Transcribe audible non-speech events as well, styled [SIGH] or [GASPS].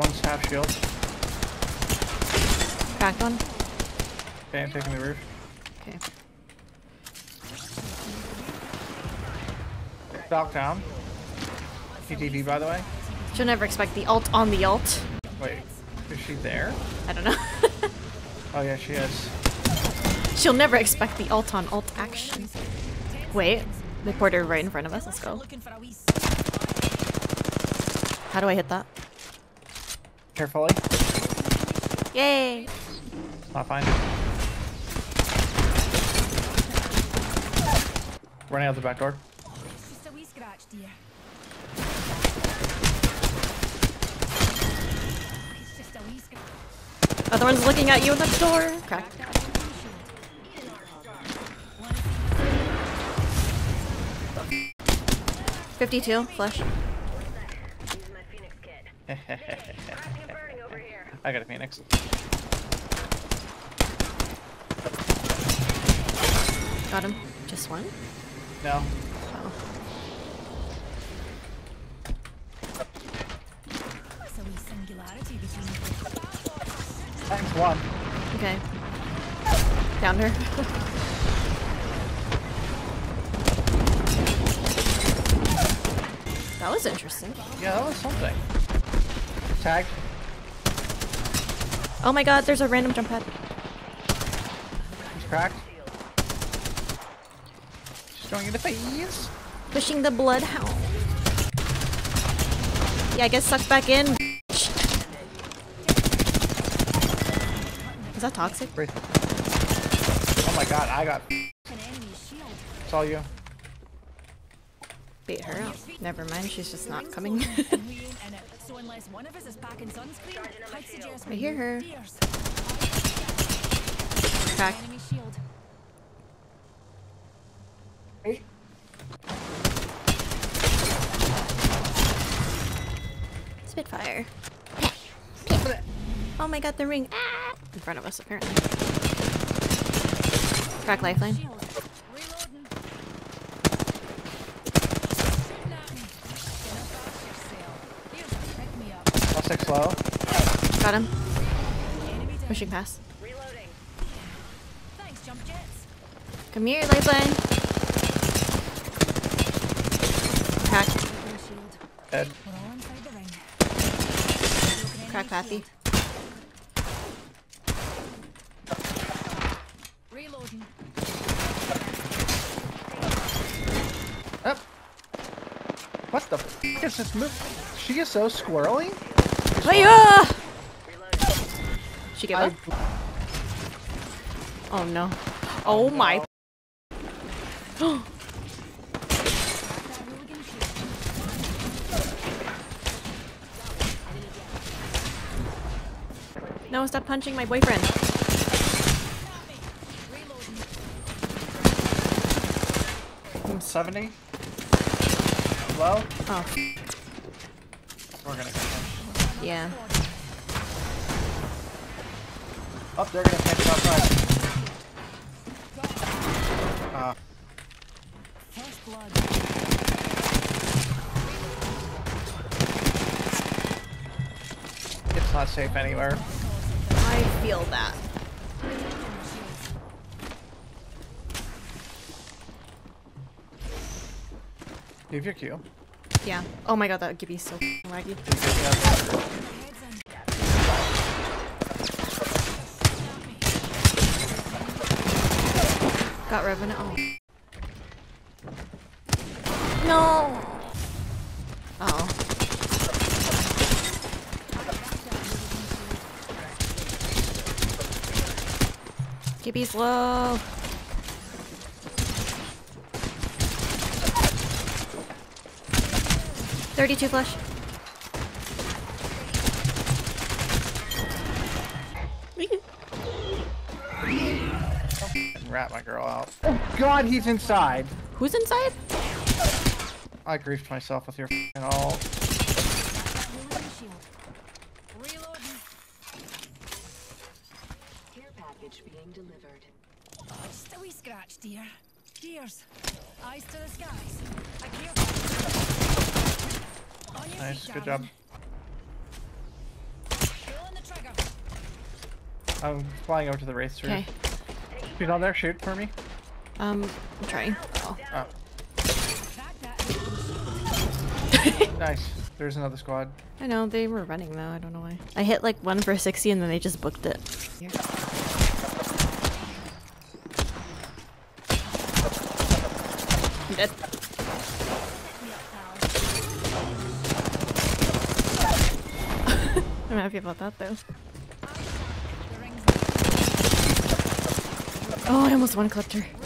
One's half shield. Cracked one. Okay, I'm taking the roof. Okay. Falk down. TTV, by the way. She'll never expect the alt on the alt. Wait, is she there? I don't know. [LAUGHS] Oh yeah, she is. She'll never expect the alt on alt action. Wait, they poured her right in front of us. Let's go. How do I hit that? Carefully. Yay! Not fine. Running out the back door. Just a wee scratch, dear. It's just a wee scratch. Other one's looking at you in the door. Cracked. Fifty-two flush. [LAUGHS] I got a phoenix. Got him. Just one. No. Oh. That's a wee singularity between you. Thanks one. Okay. Down her. [LAUGHS] that was interesting. Yeah, that was something. Tag. Oh my god, there's a random jump pad. He's cracked. Just going in the face. Pushing the bloodhound. Yeah, I guess sucked back in. Is that toxic? Oh my god, I got. An enemy's shield. It's all you. Bait her out. Never mind, she's just not coming. and we ain't in it. So unless [LAUGHS] one of us is packing sunscreen, I'd suggest I hear her. Crack. Shield. Spitfire. Oh my god, the ring. Ah! In front of us, apparently. Crack lifeline. Shield. Reloading. Shooting at me. Gonna bash yourself. Here's a pick me up. Plus six low. Got him. Pushing past. Thanks, jump jets. Come here, lifeline. Crack. Dead. Crack Pappy. Reloading. Up. What the f is this move? She is so squirrely. She gave up? Oh no. Oh my. [GASPS] no, stop punching my boyfriend. I'm 70. Low. Oh, We're gonna. Yeah. Oh, they're gonna pinch outside. Uh, First blood. it's not safe anywhere. I feel that. Have your Q. Yeah. Oh my god, that be so laggy. Got Revenant. Oh. No. Uh oh. Gibby's low. Thirty-two flush. Rat my girl out. Oh god, he's inside. Who's inside? I griefed myself with your f***ing ult. Reloading shield. Reloading. Care package being delivered. Just a wee scratch, dear. Dears. Eyes to the skies. I care. On your Nice, good job. I'm flying over to the race through. Okay. She's on there. Shoot for me. Um, I'm trying. Oh. Oh, [LAUGHS] nice. There's another squad. I know, they were running though, I don't know why. I hit like one for 60 and then they just booked it. Here. I'm dead. I'm happy about that though. Oh, I almost one clipped her.